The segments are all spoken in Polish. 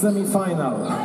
semi-final.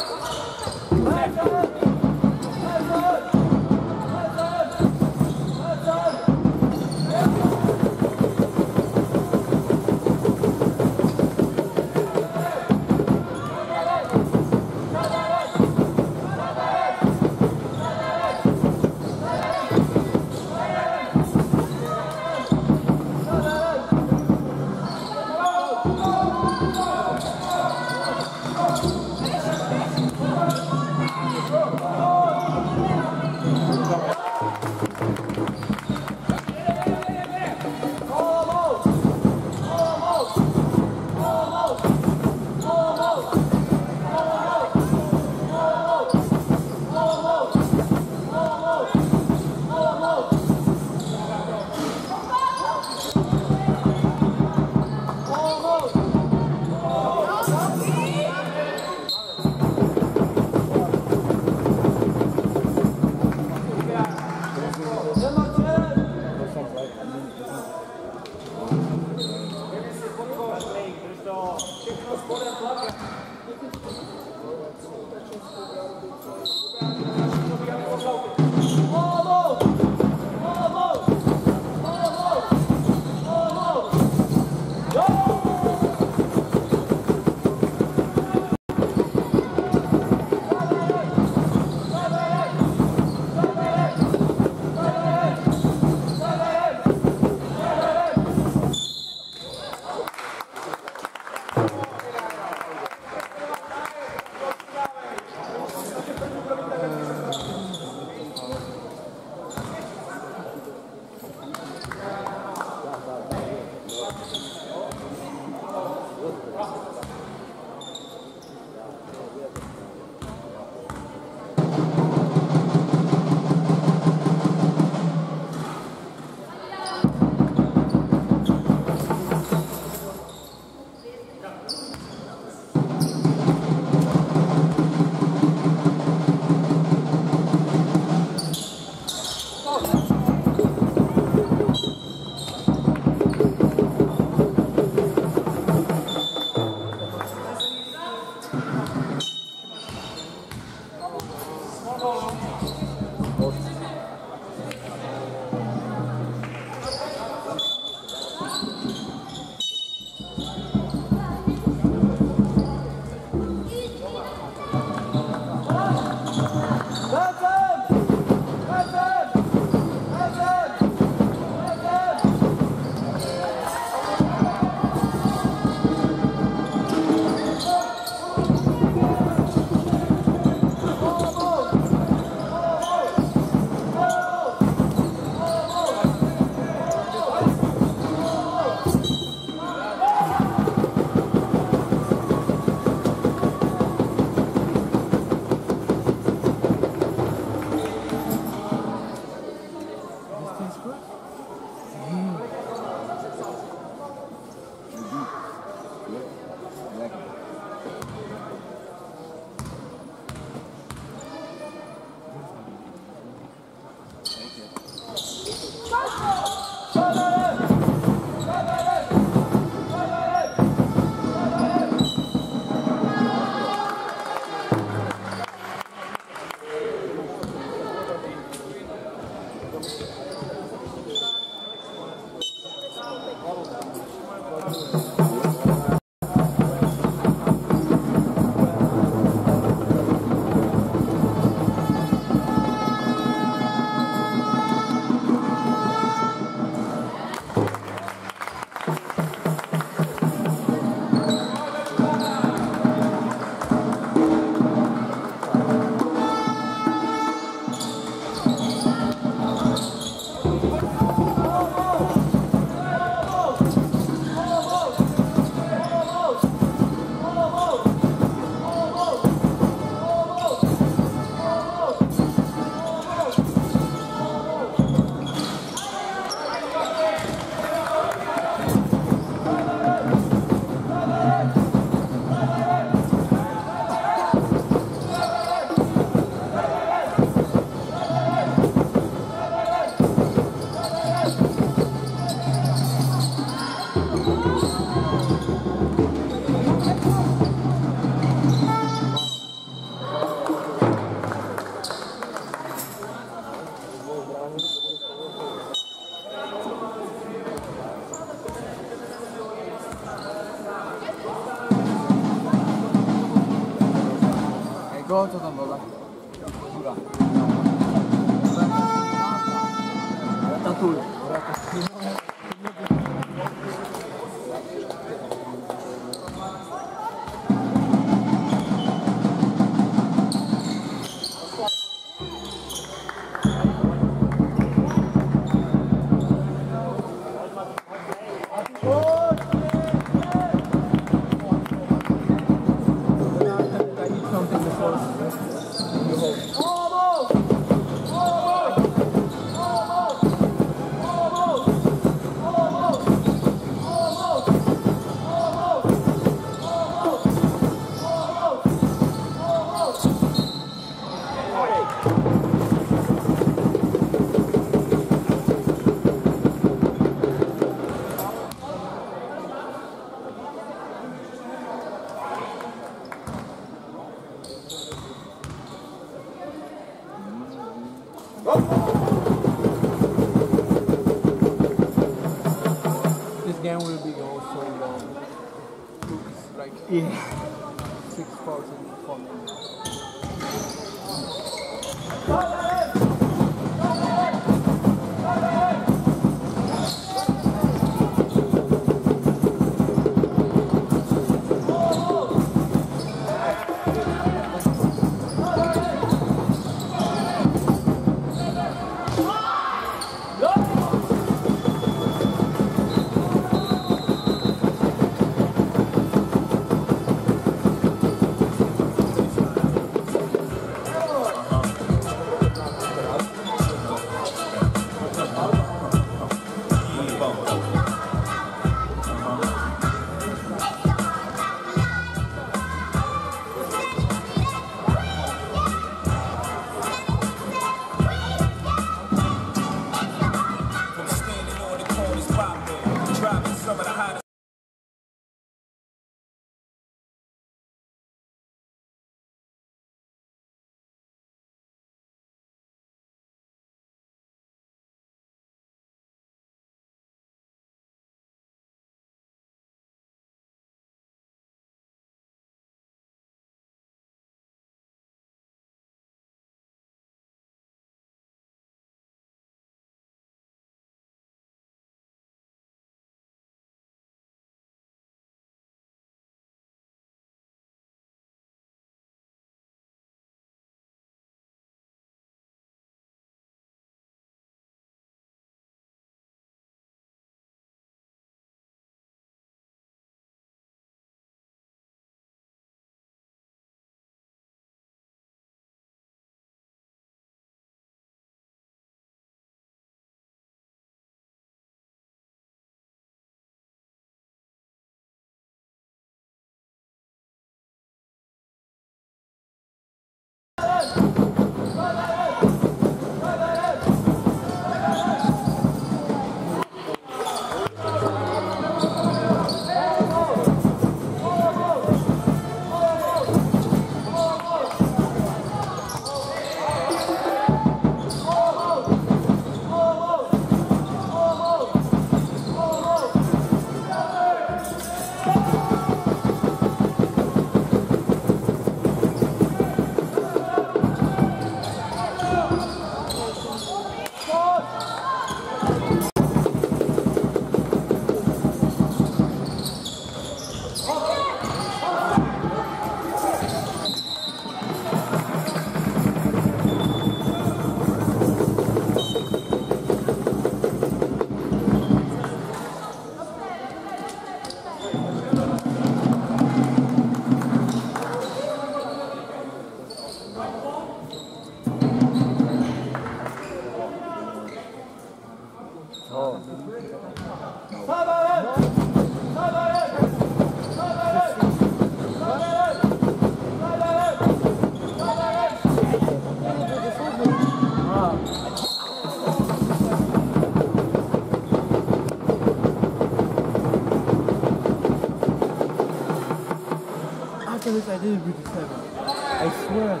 this I did it with the seven. I swear.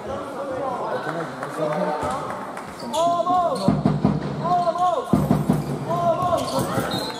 Almost! Almost! Almost!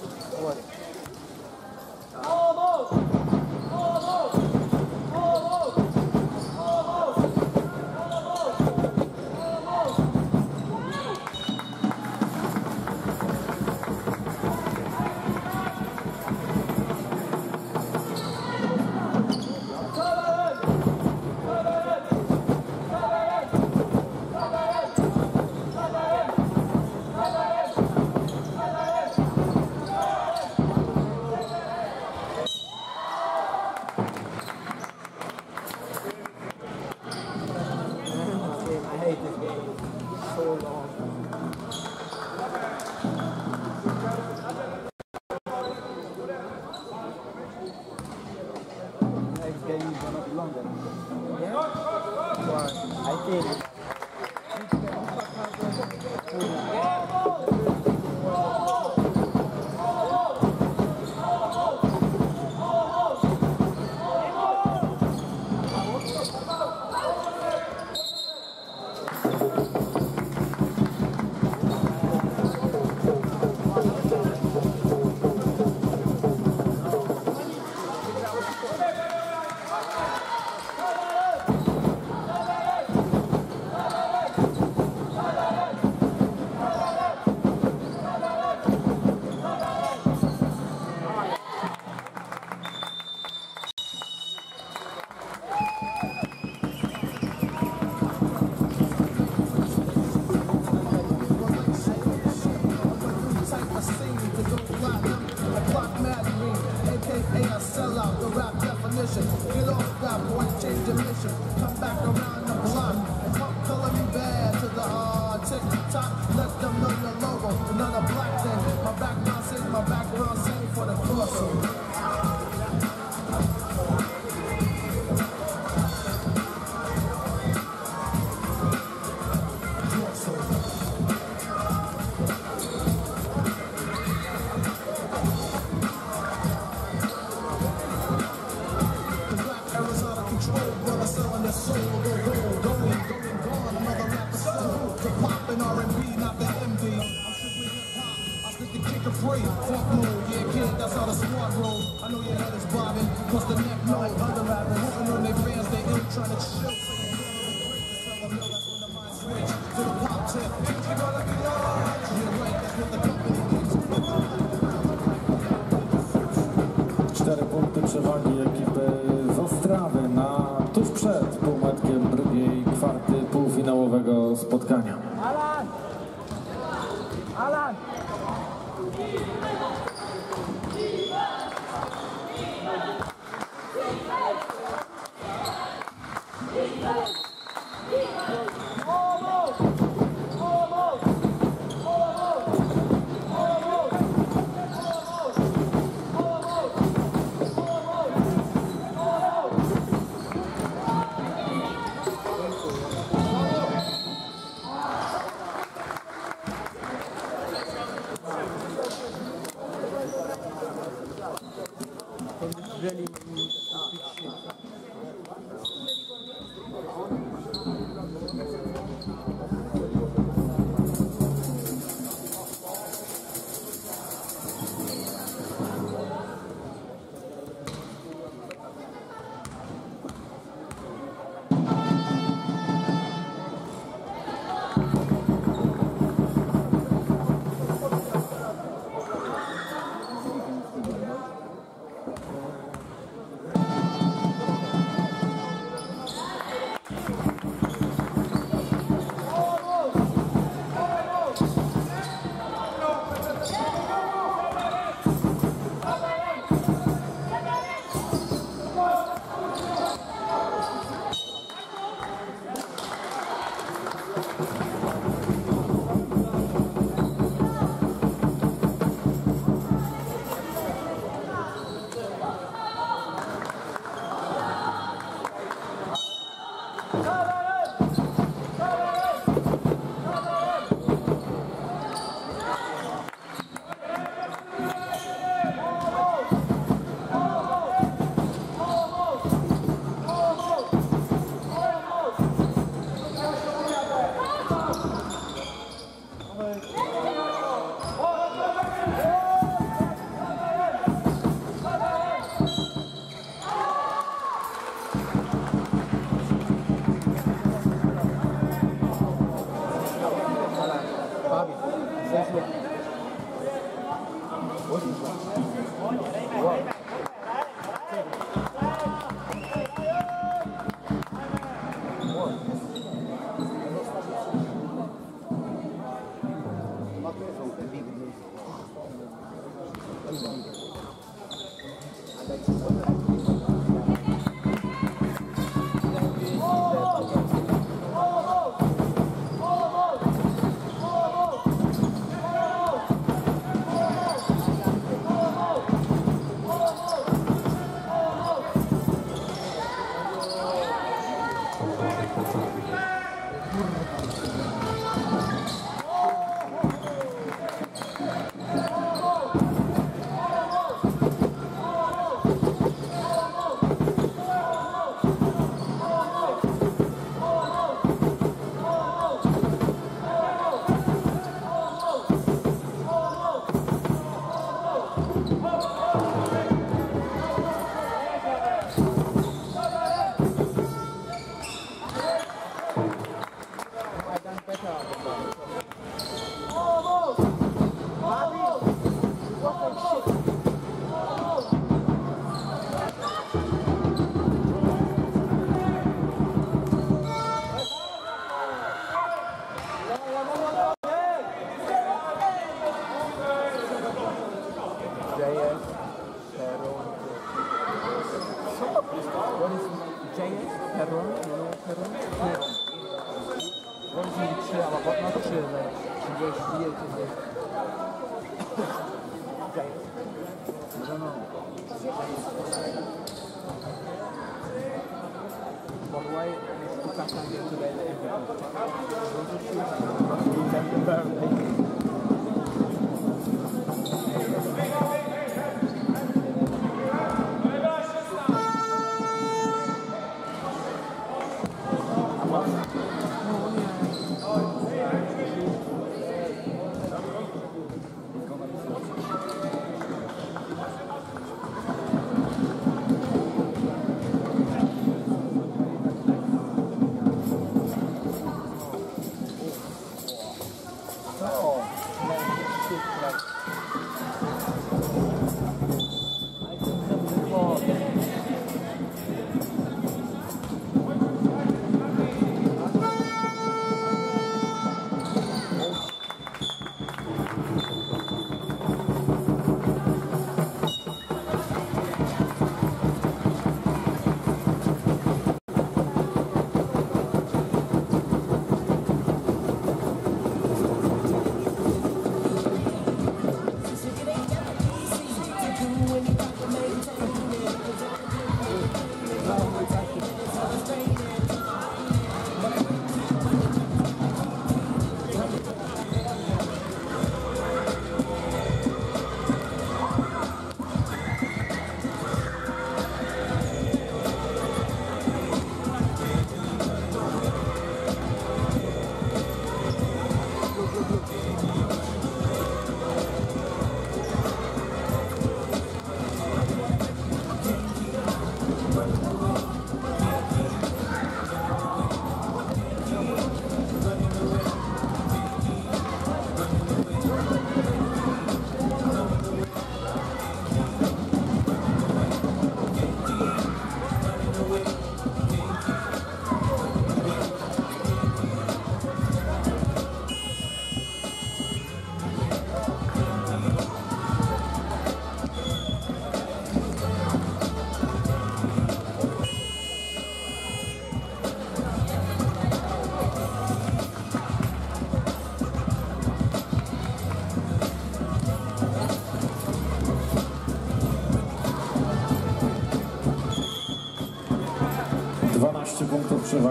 But why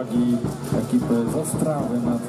przewagi ekipy z Ostrawy nad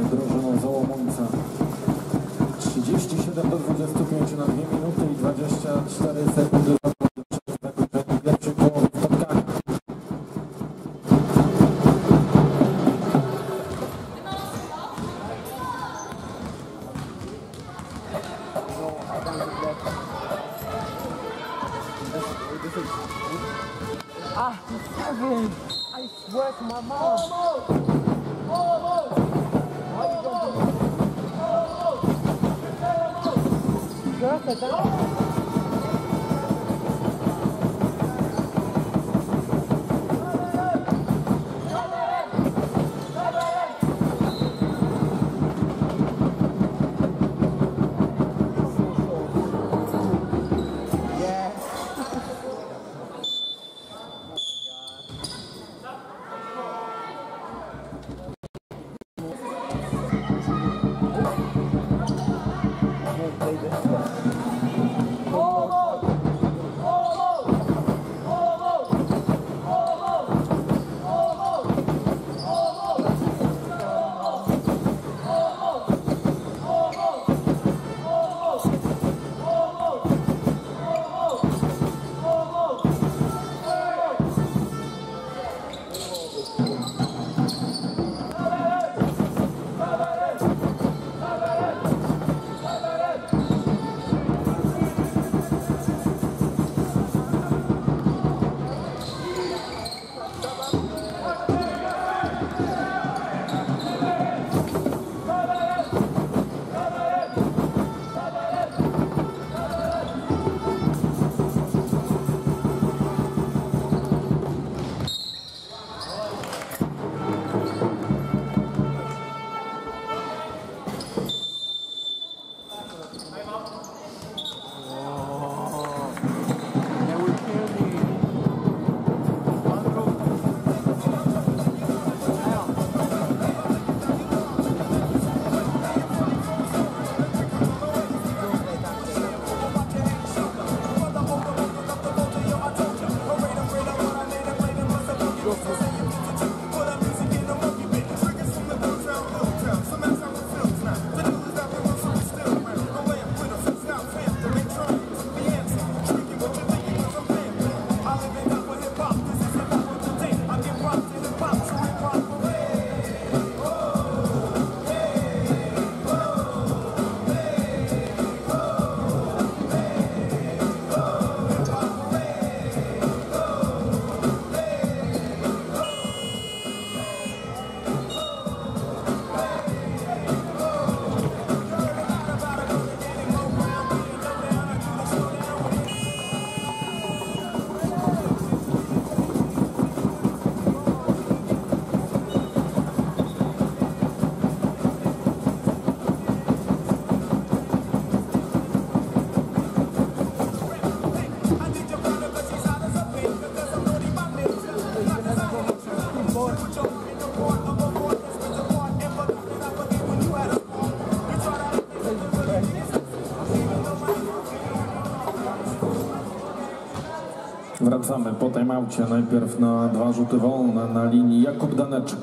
Wracamy po timeoutie. Najpierw na dwa rzuty wolne na linii Jakub Daneczek.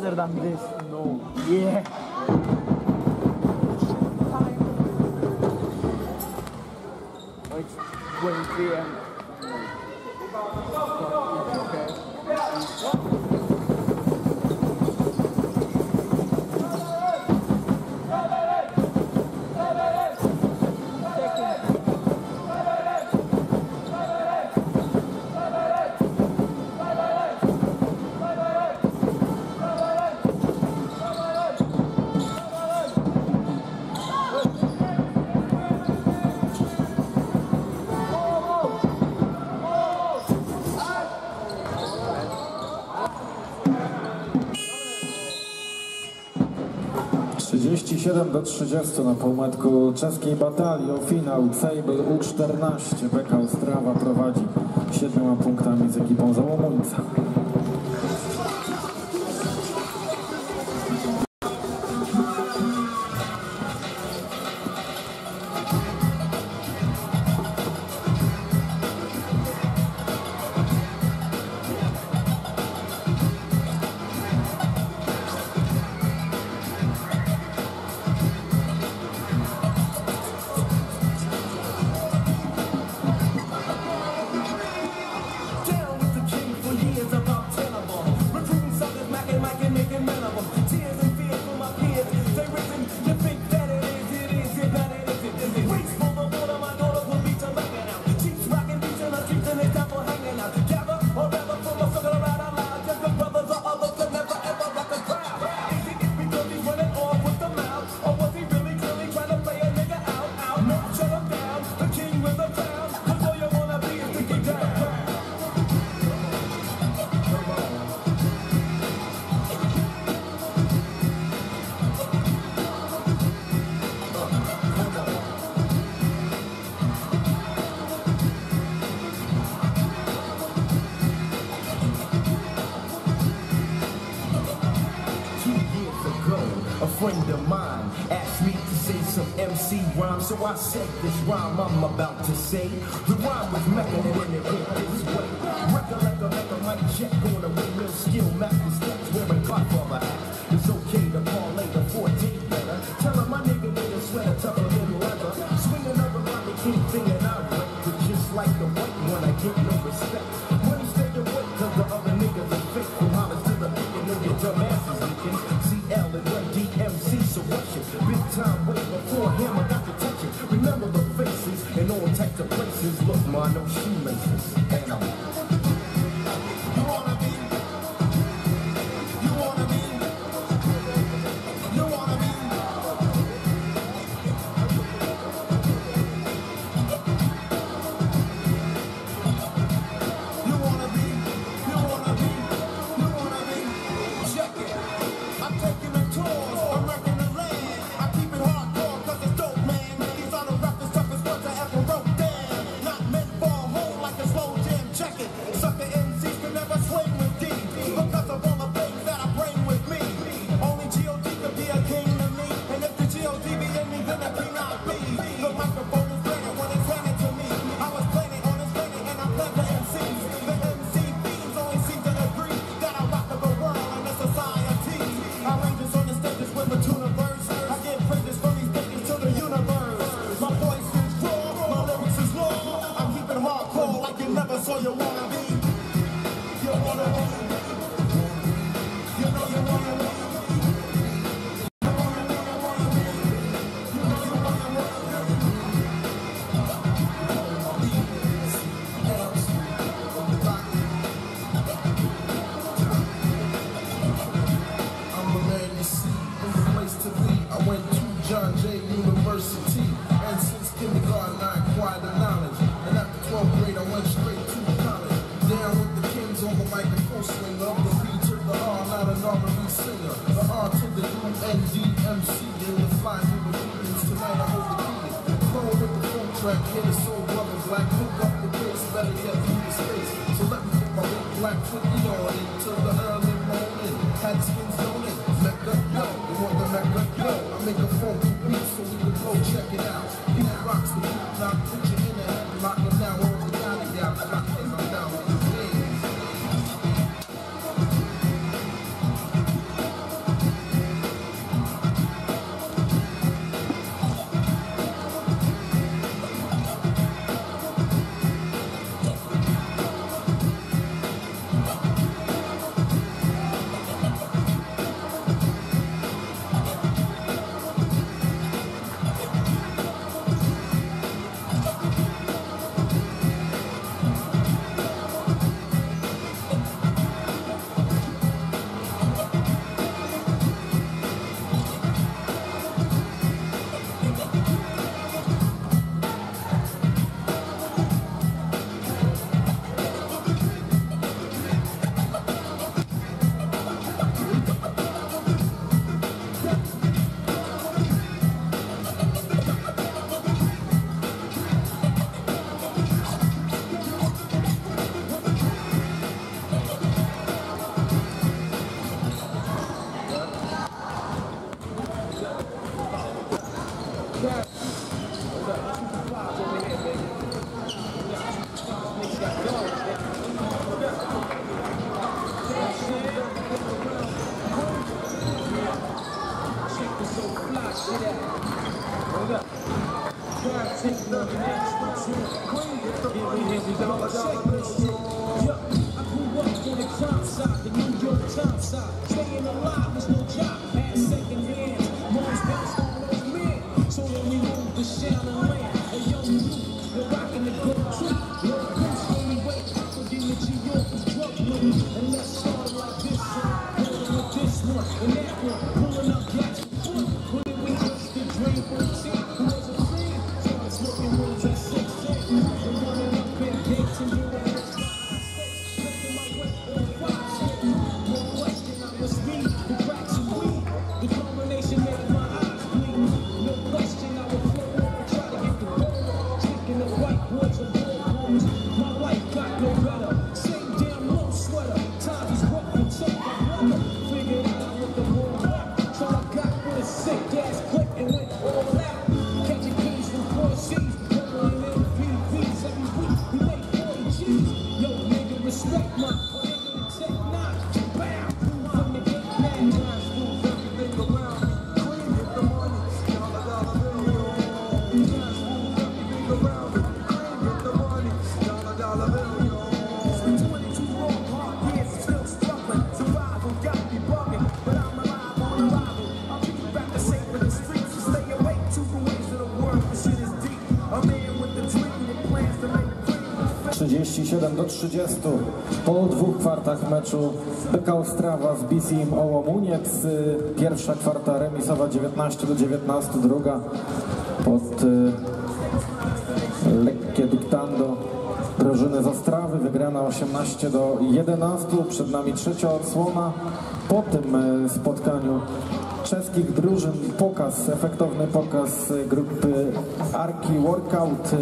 Better than this. No. Yeah. Oh, it's 23 and 7 do 30 na półmetku czeskiej batalii o finał Cejbel U14. Beka Ostrawa prowadzi 7 punktami z ekipą Załomuńca. so I said this rhyme I'm about to say. 30 po dwóch kwartach meczu PK Ostrawa z BCM Ołomuniec. Pierwsza kwarta remisowa 19 do 19, druga pod y, lekkie dyktando drużyny z Ostrawy, wygrana 18 do 11. Przed nami trzecia odsłona. Po tym y, spotkaniu czeskich drużyn pokaz, efektowny pokaz y, grupy Arki Workout. Y,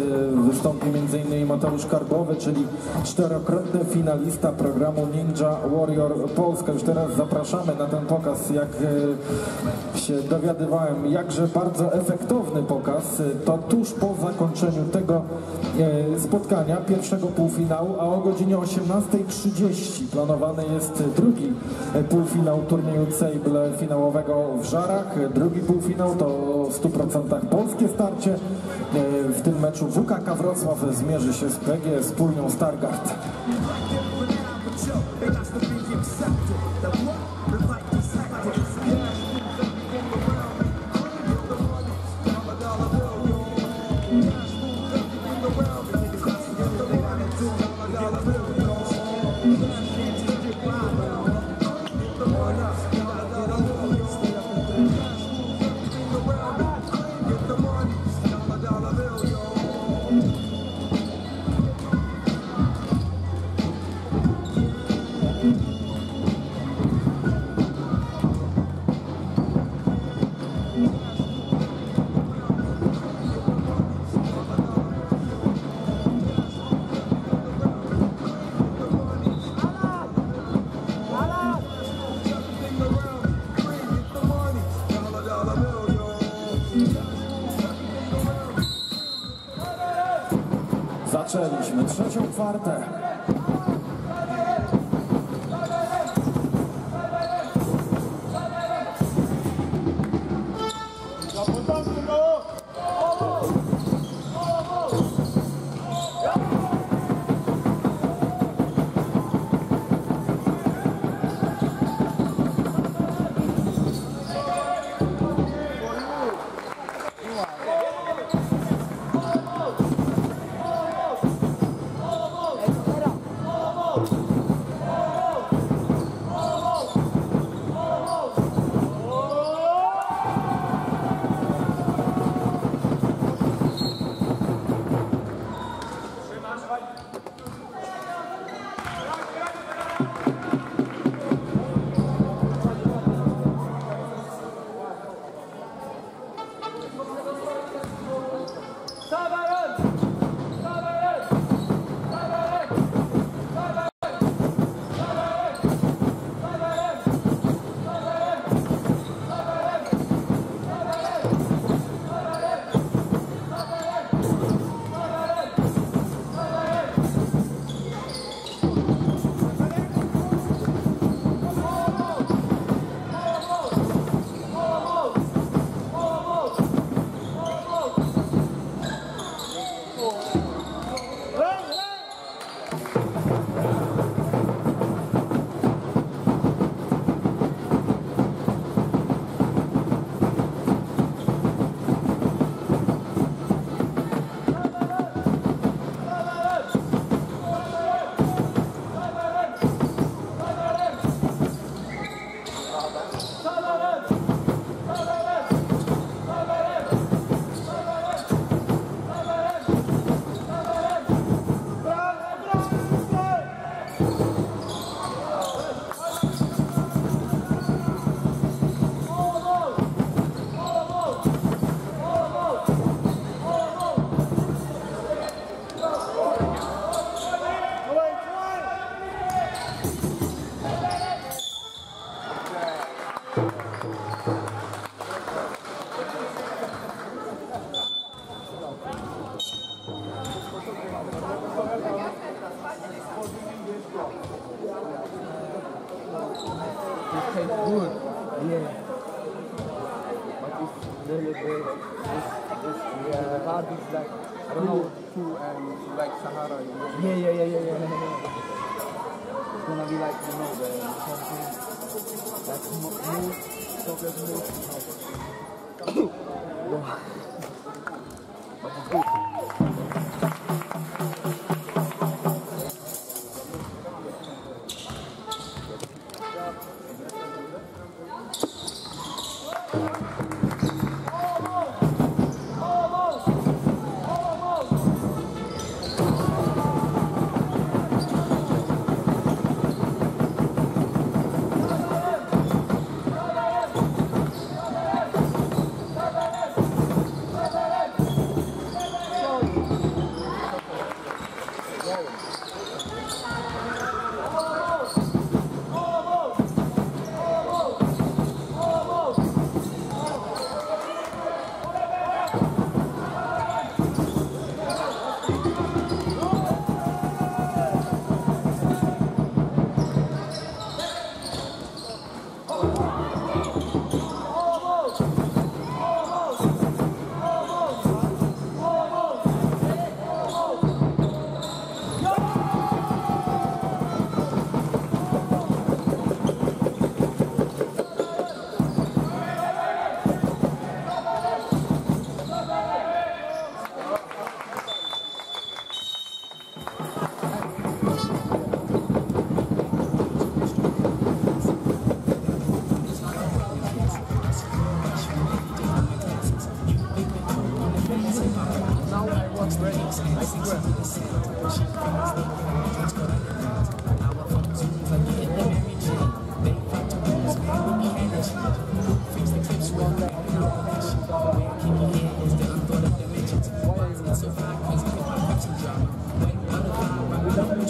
Wystąpi m.in. Mateusz Karbowy, czyli czterokrotny finalista programu Ninja Warrior Polska. Już teraz zapraszamy na ten pokaz, jak y, się dowiadywałem, jakże bardzo efektowny pokaz. To tuż po zakończeniu tego spotkania, pierwszego półfinału, a o godzinie 18.30 planowany jest drugi półfinał turnieju Sejble finałowego w Żarach. Drugi półfinał to w 100% polskie starcie. E, W tym meczu WKK Wrocław zmierzy się z PG z Pólnią Stargard. Zaczęliśmy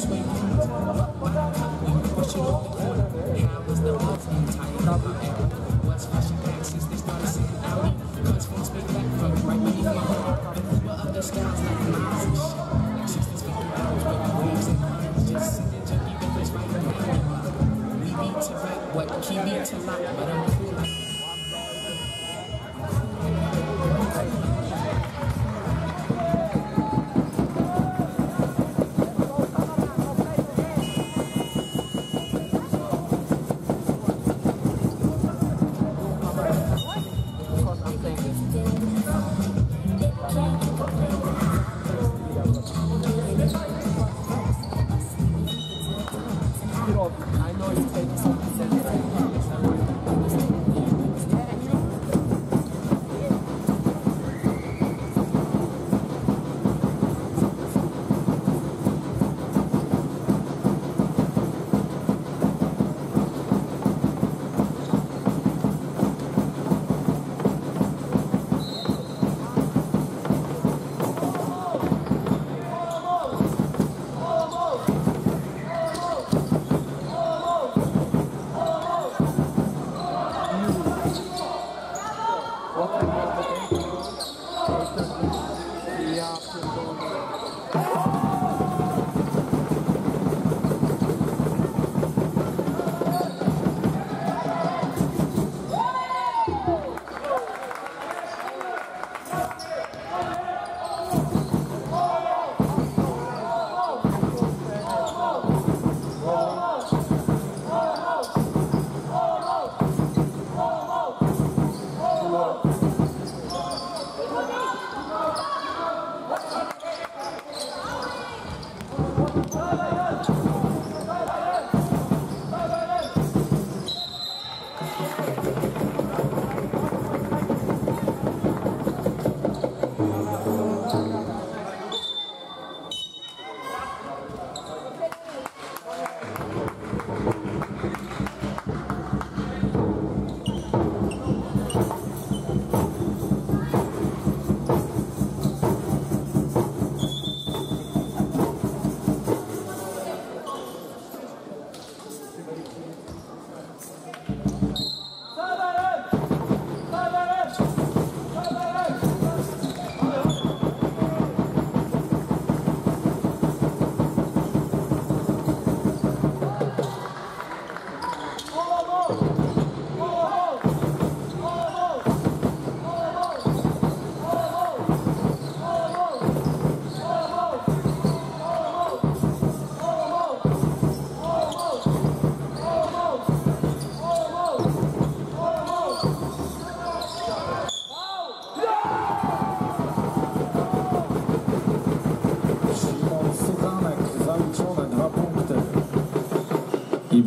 swing.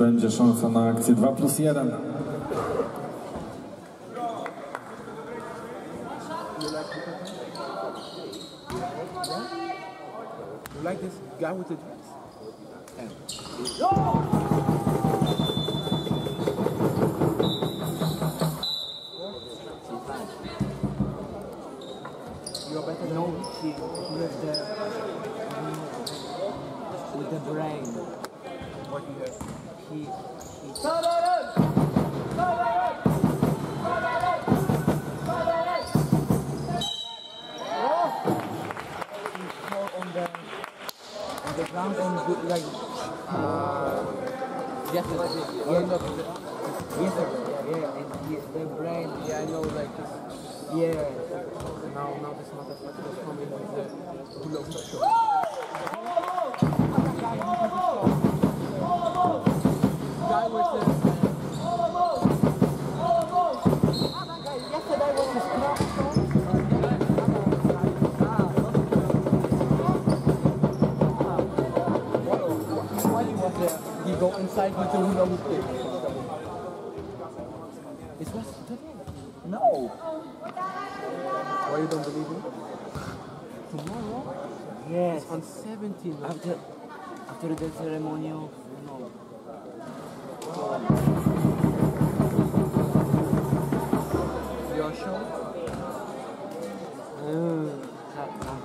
Będzie szansa na akcję 2 plus 1. You like this guy with the dress? You're better than No, she with the with the brain. You have? He he He fall on the on the ground and do, like uh, yesterday. Yeah, no, yesterday. Yeah, yeah, and he, the brain. Yeah, I know, like, Yeah. now, now this motherfucker is coming with the pull up go inside with the hula hoop thing. It was today. No. why you don't believe me? Tomorrow? Yes. On 17. After after the ceremonial, you know. Your show? Uh, ha-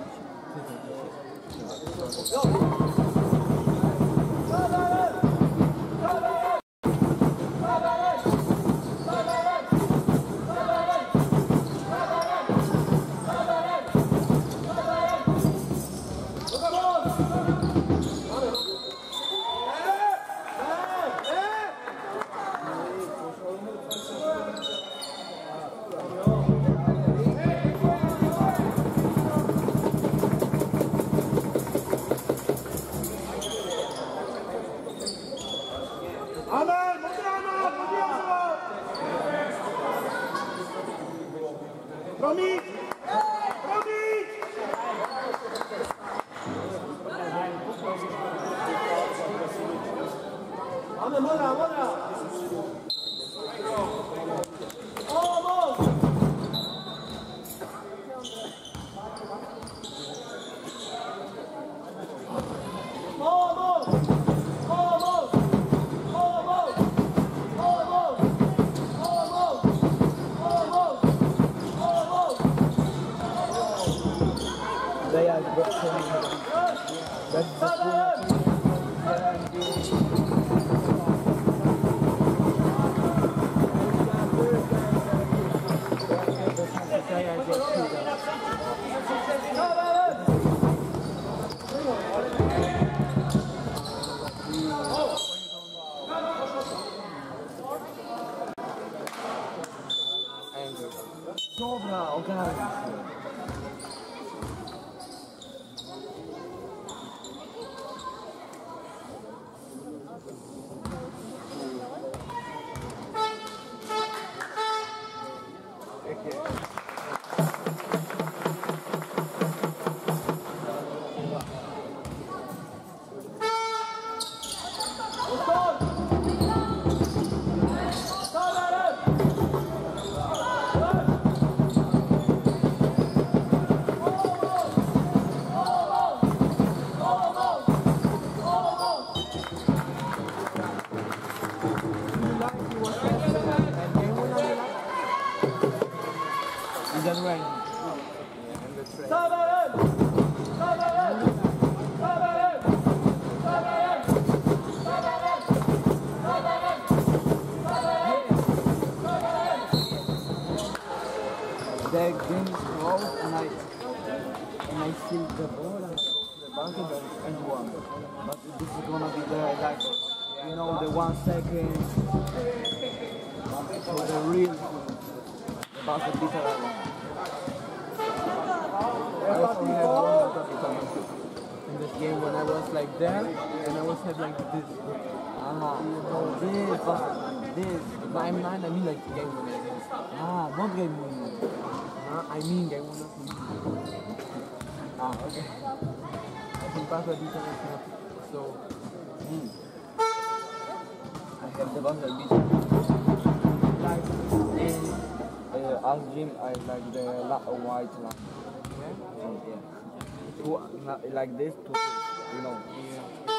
and the ball and the basket and, one. But this is gonna be the like you know the one second for the real the I. I had one basket in this game when I was like there and I was have like this. Ah, this, but this. But I'm not, I mean like game winner. Ah, not game winner. Ah, I mean game winner. Ah, okay. I think buzzer beater is not so... hmm. I have the buzzer beater. Like in uh, as Jim. I like the white line. Yeah? Oh, yeah. Two, like this, two, you know. Yeah.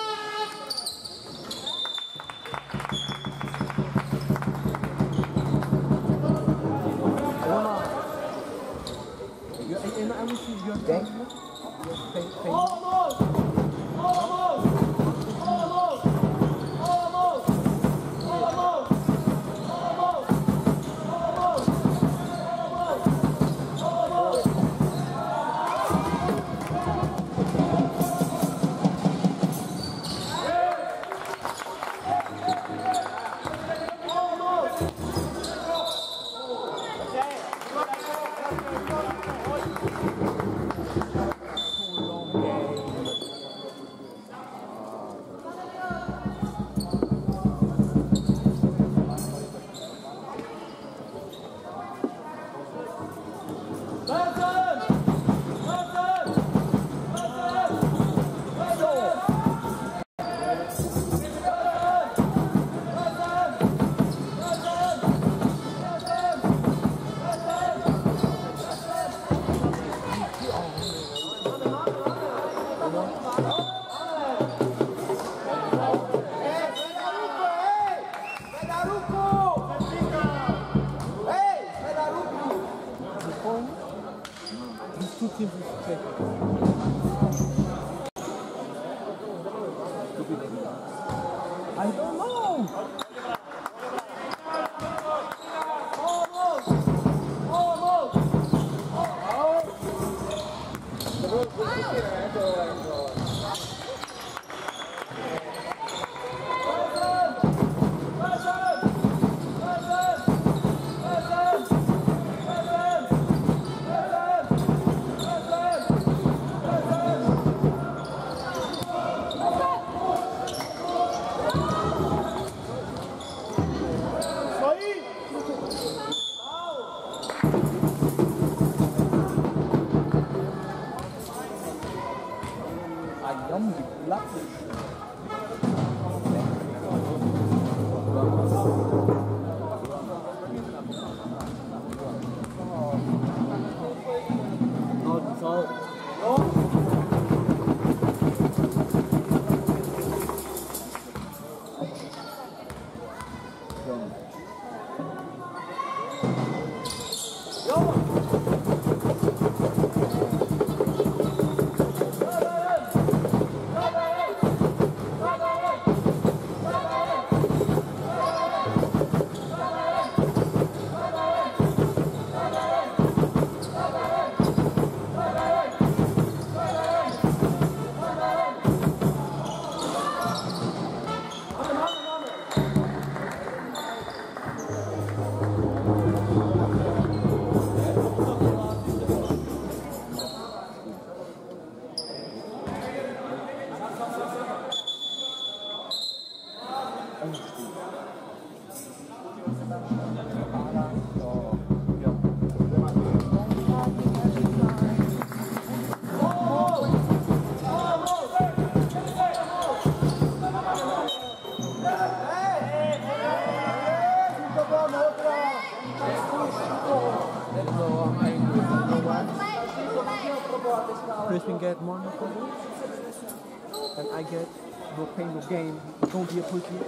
Thank you. tem. Bier kultivieren.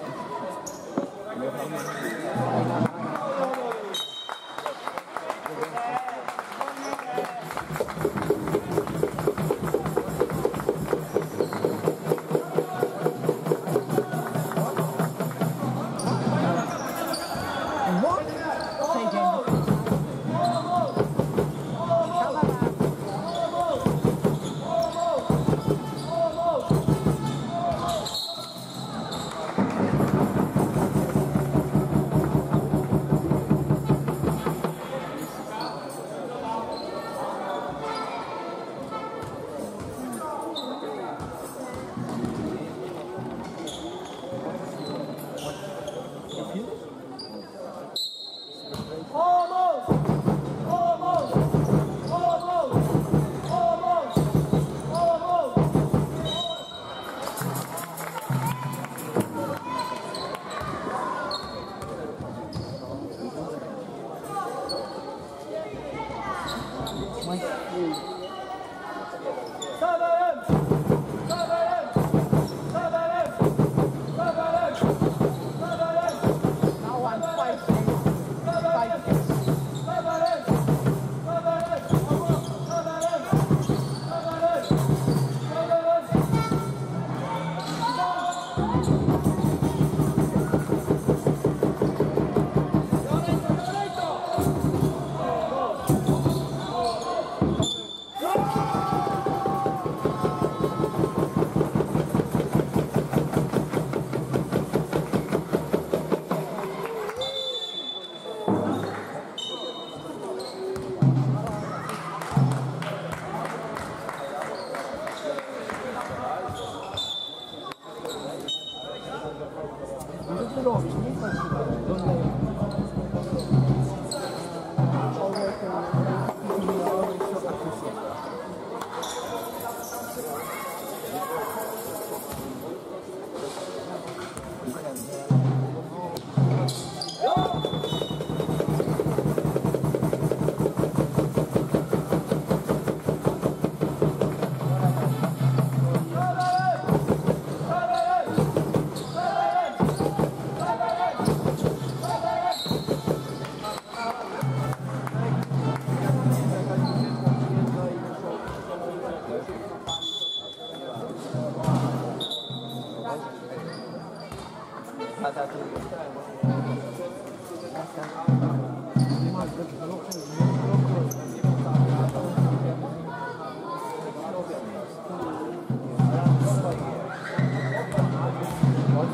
On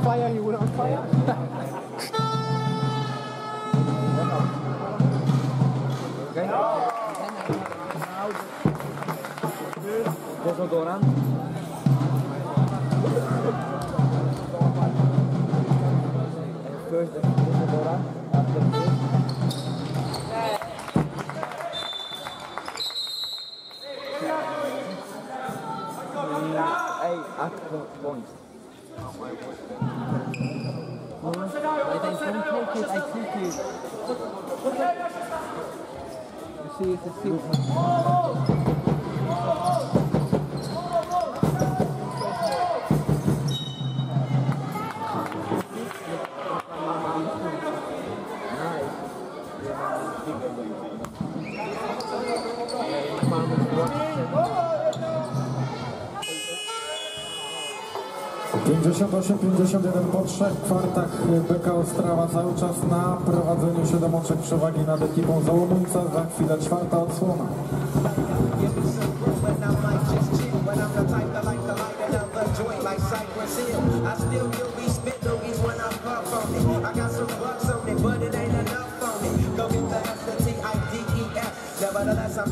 fire, you were on fire? Dezodorant. Points. I don't take it, I take it. You see, it's a six. Pięćdziesiąt 51 po trzech kwartach BK Ostrawa cały czas na prowadzeniu 7 oczek przewagi nad ekipą Załomuńca. Za chwilę czwarta odsłona. And I like E. Nevertheless, a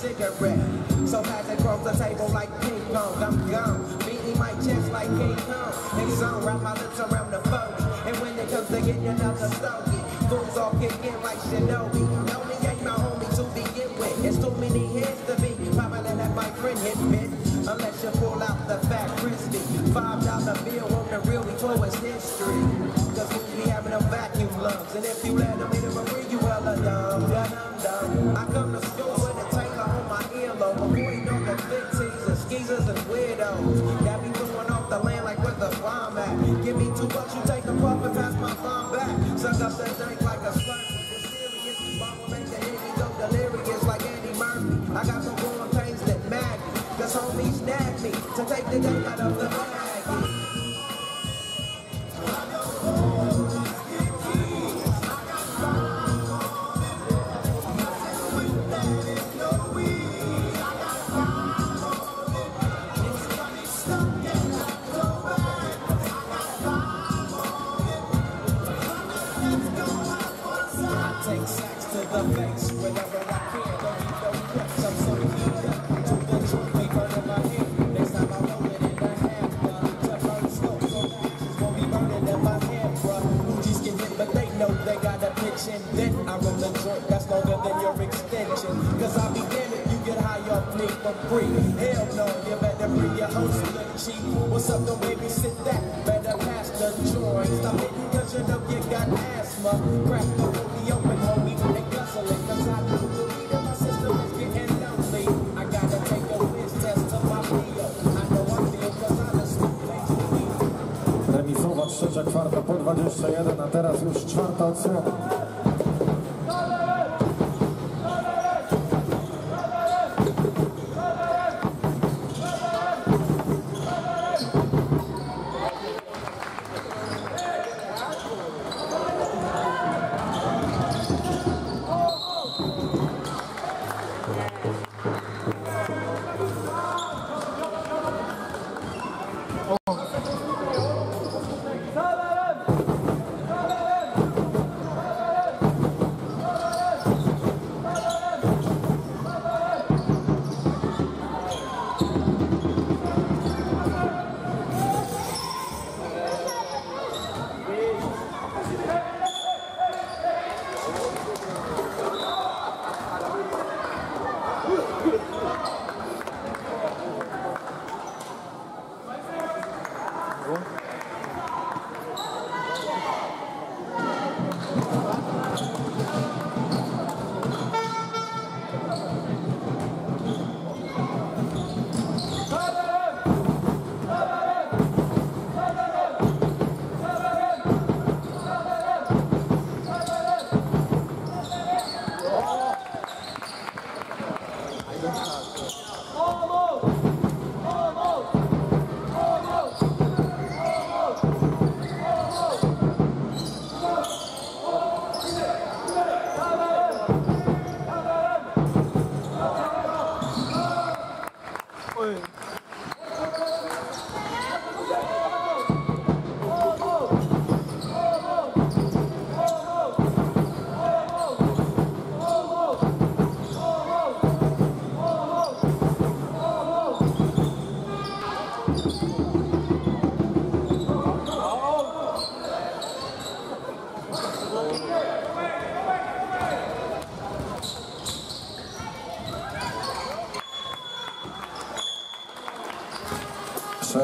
cigarette. So pass it across the table like ping pong. I'm gone, my chest like King Kong. And zone, wrap my lips around the phone. And when it comes to getting another stogie, fools all kick in like Shinobi. Only ain't my homie to begin with. It's too many heads to be. Probably let my friend hit bit. Unless you pull out the fat crispy. Five dollar bill on the real we before it's history. Cause we be having them vacuum lungs. And if you let them in the marine, you hella dumb, dumb, dumb. I come to school with a Taylor on my earlobe. Avoiding all me two bucks, you take the and pass my bomb back. Suck up that ես չարտացել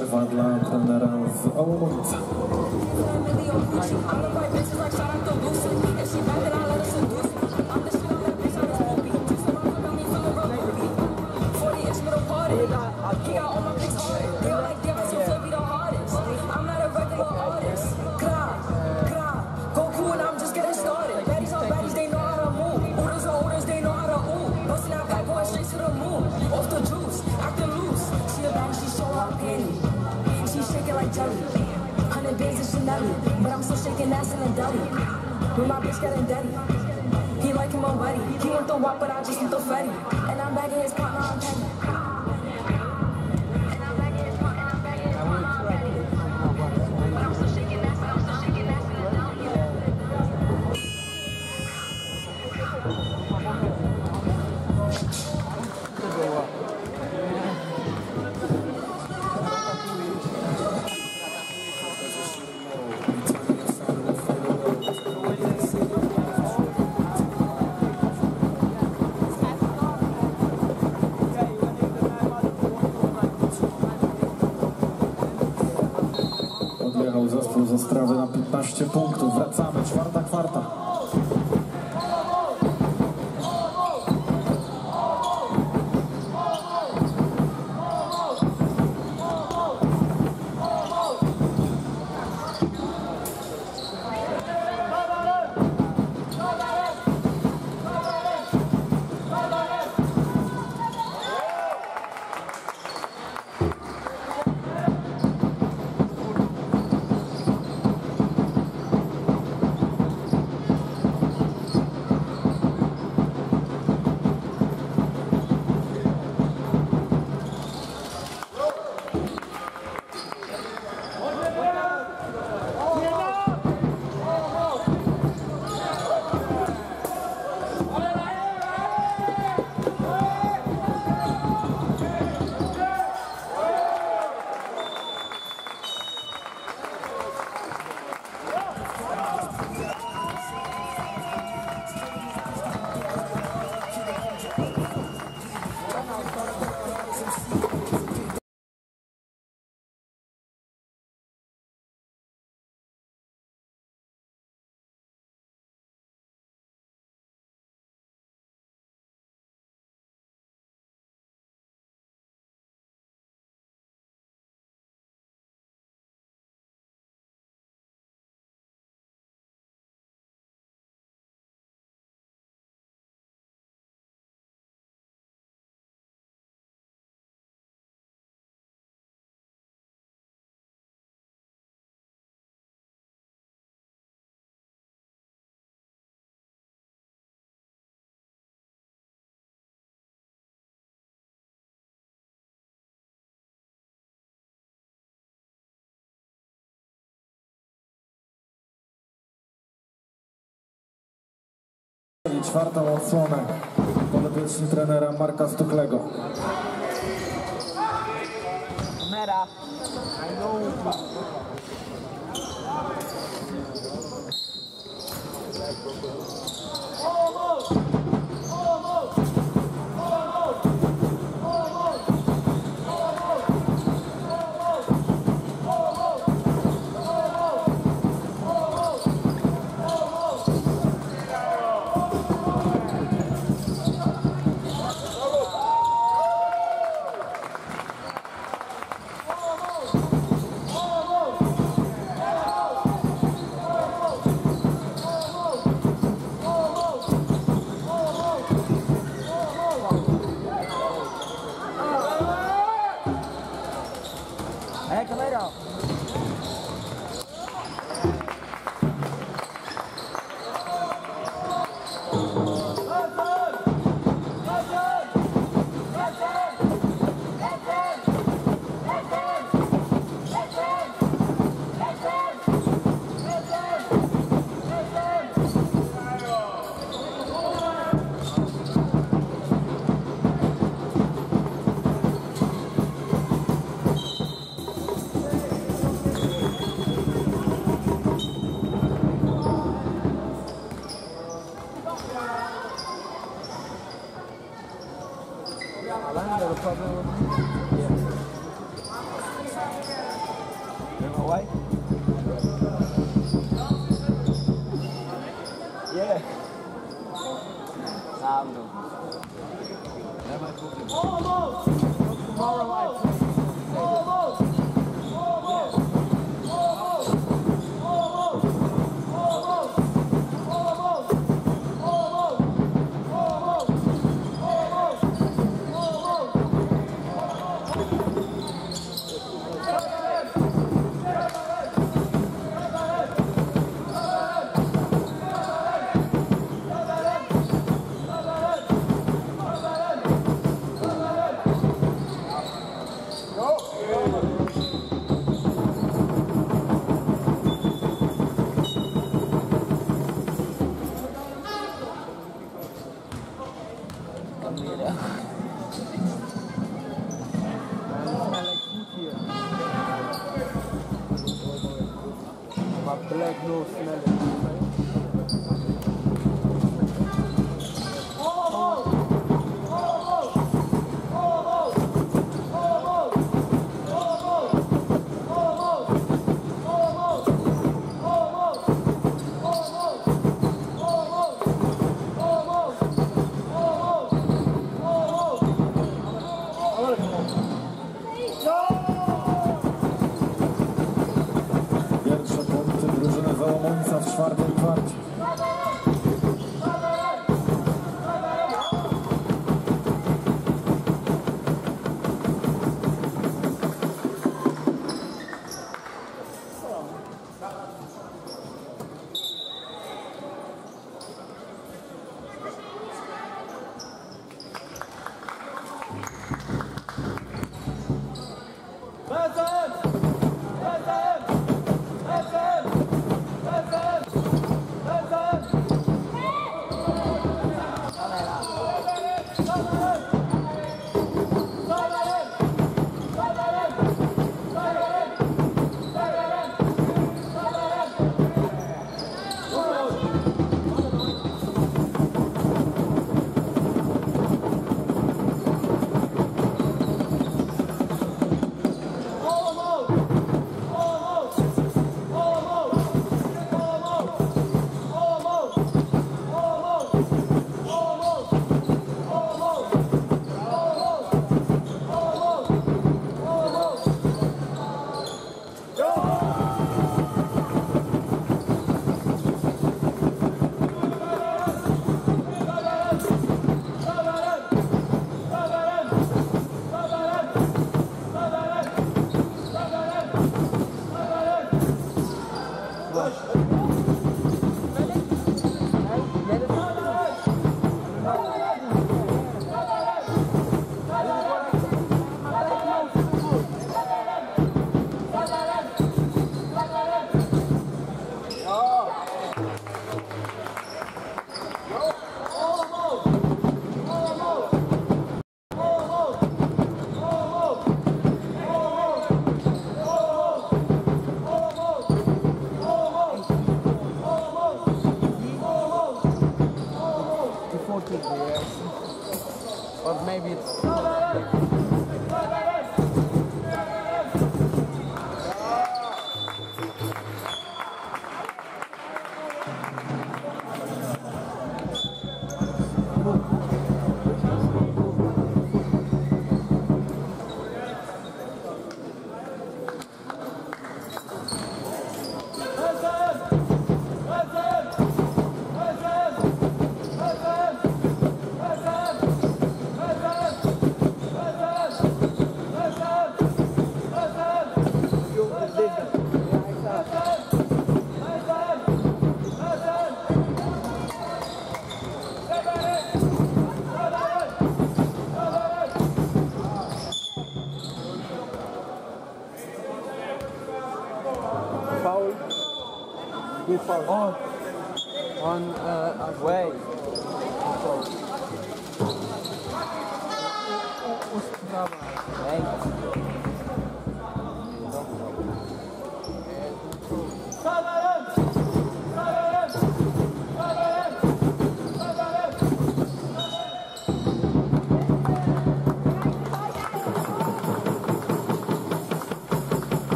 certified lamp and that of punktów, wracamy. Czwarta czyli czwartą odsłonę podopieczni trenera Marka Stuklego. Mera. I know.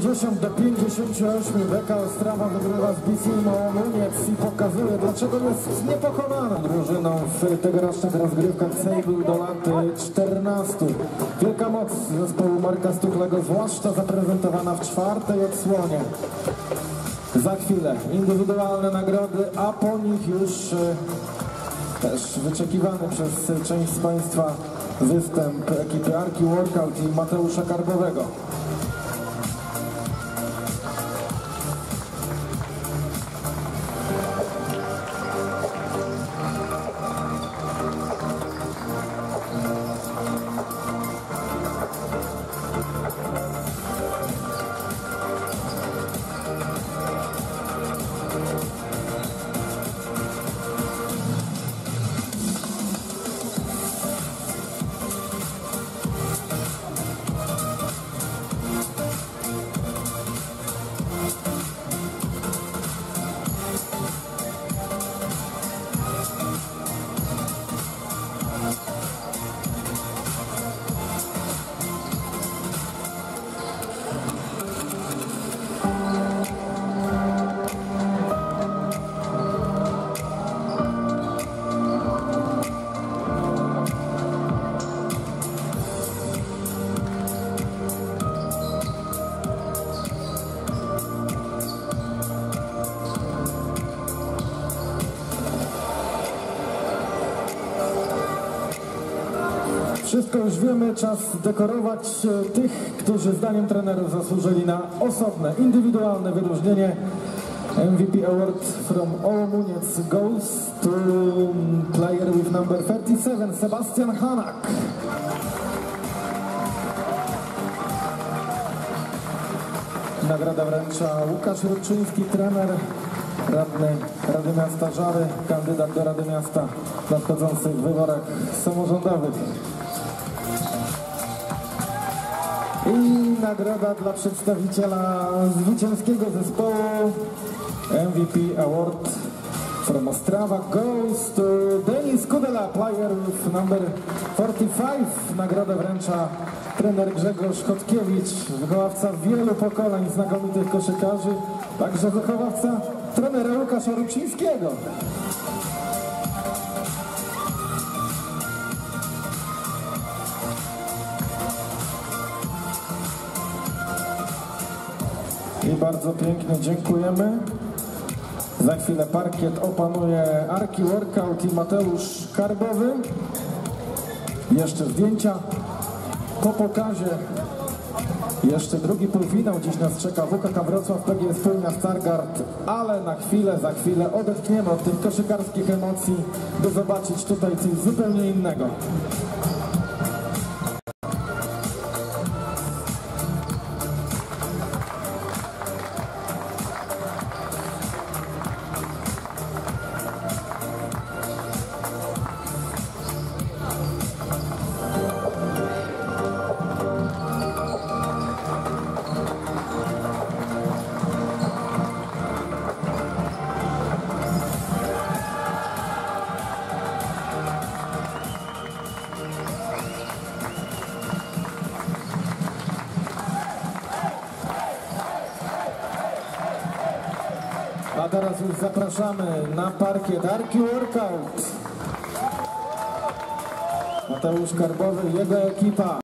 50 do 58 Beka Ostrawa wygrywa z BC Małomuniec i pokazuje dlaczego jest niepokonaną drużyną w tegorocznych rozgrywkach Sejbl do lat 14. Wielka moc zespołu Marka Stuchlego zwłaszcza zaprezentowana w czwartej odsłonie. Za chwilę indywidualne nagrody, a po nich już e, też wyczekiwany przez część z Państwa występ ekipy Arki Workout i Mateusza Karbowego. Wiemy, czas dekorować e, tych, którzy zdaniem trenerów zasłużyli na osobne, indywidualne wyróżnienie. MVP award from Olomuniec goes to player with number 37, Sebastian Hanak. Nagroda wręcza Łukasz Ruczyński, trener, radny Rady Miasta Żary, kandydat do Rady Miasta w nadchodzących wyborach samorządowych. Nagroda dla przedstawiciela zwycięskiego zespołu MVP Award from Ostrawa goes to Denis Kudela, player with number 45. Nagrodę wręcza trener Grzegorz Chodkiewicz, wychowawca wielu pokoleń znakomitych koszykarzy, także wychowawca trenera Łukasza Rucińskiego. Bardzo pięknie dziękujemy. Za chwilę parkiet opanuje Arki Workout i Mateusz Karbowy. Jeszcze zdjęcia po pokazie. Jeszcze drugi półfinał. Dziś nas czeka WKK Wrocław, PGS Pólnia Stargard. Ale na chwilę, za chwilę odetchniemy od tych koszykarskich emocji, by zobaczyć tutaj coś zupełnie innego. Zapraszamy na parkiet Arki Workout. Mateusz Karbowy, jego ekipa.